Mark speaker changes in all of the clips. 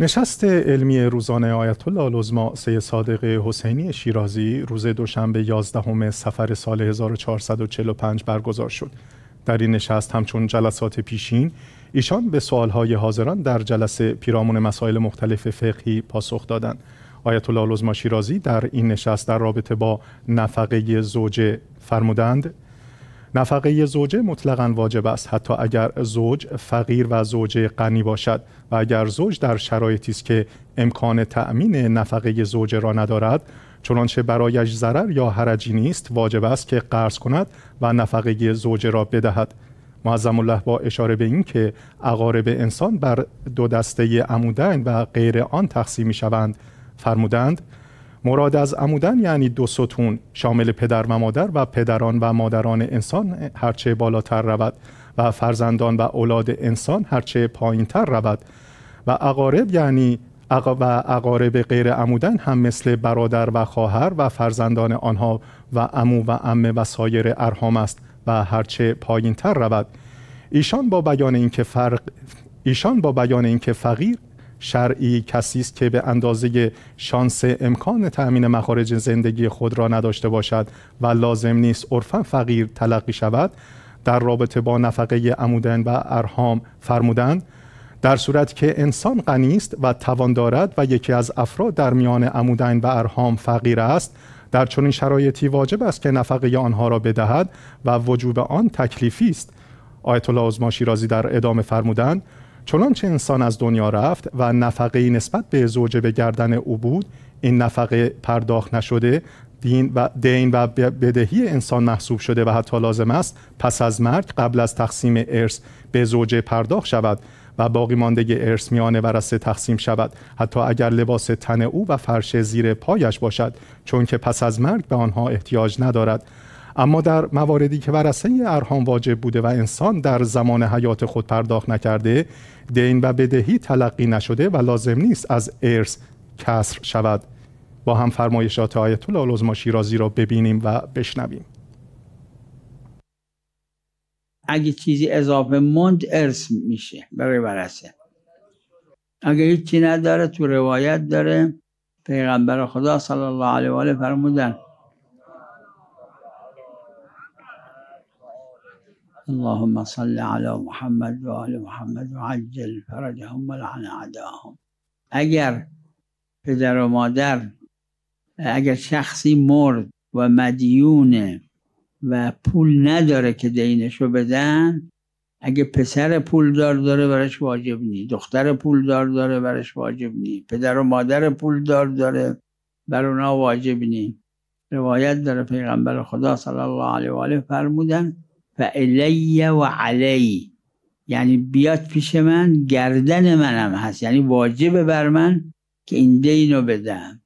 Speaker 1: نشست علمی روزانه آیت الله العظما سید صادق حسینی شیرازی روز دوشنبه 11 سفر سال 1445 برگزار شد. در این نشست همچون جلسات پیشین ایشان به سوالهای حاضران در جلسه پیرامون مسائل مختلف فقهی پاسخ دادند. آیت الله العظما شیرازی در این نشست در رابطه با نفقه زوجه فرمودند نفقه زوجه مطلقا واجب است حتی اگر زوج فقیر و زوجه غنی باشد. و اگر زوج در شرایطی است که امکان تأمین نفقه زوجه را ندارد چنانچه برایش ضرر یا حرجی نیست واجب است که قرض کند و نفقه زوجه را بدهد. معظم الله با اشاره به این که اقارب انسان بر دو دسته عمودین و غیر آن تقسیم می شوند فرمودند مراد از عمودن یعنی دو ستون شامل پدر و مادر و پدران و مادران انسان هرچه بالاتر رود و فرزندان و اولاد انسان هرچه پایین تر رود. و اقارب یعنی و اقارب غیر عمودن هم مثل برادر و خواهر و فرزندان آنها و امو و امه و سایر ارهام است و هرچه پایین تر رود. ایشان با بیان اینکه فرق ایشان با بیان اینکه فقیر شرعی کسی است که به اندازه شانس امکان تأمین مخارج زندگی خود را نداشته باشد و لازم نیست عرفا فقیر تلقی شود در رابطه با نفقه عمودن و ارهام فرمودند. در صورت که انسان غنی است و توان دارد و یکی از افراد در میان عمودین و ارهام فقیر است در چنین شرایطی واجب است که نفقه آنها را بدهد و وجوب آن تکلیفی است. آیت الله عظما شیرازی در ادامه فرمودند چنانچه انسان از دنیا رفت و نفقه نسبت به زوجه به گردن او بود این نفقه پرداخت نشده دین و دین و بدهی انسان محسوب شده و حتی لازم است پس از مرگ قبل از تقسیم ارث به زوجه پرداخت شود و باقی مانده ارث میان ورثه تقسیم شود. حتی اگر لباس تن او و فرش زیر پایش باشد چون که پس از مرگ به آنها احتیاج ندارد. اما در مواردی که ورثه ارهام واجب بوده و انسان در زمان حیات خود پرداخت نکرده دین و بدهی تلقی نشده و لازم نیست از ارث کسر شود. با هم فرمایشات آیت الله العظما شیرازی را ببینیم و بشنویم.
Speaker 2: اگه چیزی اضافه مند ارث میشه برای ورثه اگه هیچی نداره تو روایت داره. پیغمبر خدا صلی الله علیه و آله فرمودن اللهم صل على محمد و آل محمد و عجل فرجهم و لعن اعداهم اگر پدر و مادر اگر شخصی مرد و مدیونه و پول نداره که دینشو بدن اگه پسر پولدار داره برش واجب نی دختر پولدار داره برش واجب نی پدر و مادر پولدار داره بر اونا واجب نی. روایت داره پیغمبر خدا صلی الله علیه و آله فرمودن فعلی و علی یعنی بیاد پیش من گردن منم هست. یعنی واجب بر من که این دینو بدم.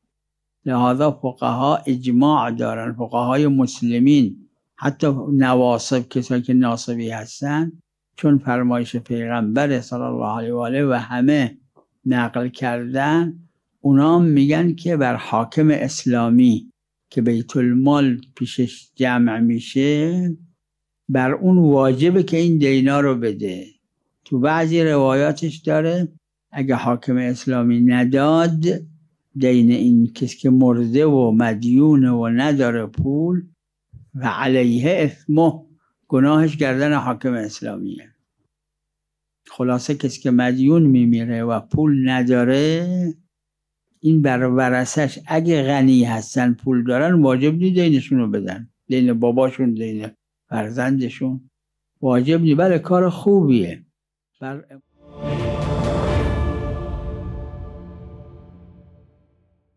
Speaker 2: لحاظا فقها اجماع دارن. فقهای مسلمین حتی نواصب کسایی که ناصبی هستن چون فرمایش پیغمبر صلی الله علیه و آله و همه نقل کردن اونا میگن که بر حاکم اسلامی که بیت المال پیشش جمع میشه بر اون واجبه که این دینا رو بده. تو بعضی روایاتش داره اگه حاکم اسلامی نداد دین این کسی که مرده و مدیون و نداره پول و علیه اسمه گناهش گردن حاکم اسلامیه. خلاصه کسی که مدیون میمیره و پول نداره این بر ورسش اگه غنی هستن پول دارن واجب نی دینشون رو بدن. دین باباشون دین فرزندشون. واجب نی بله کار خوبیه. بر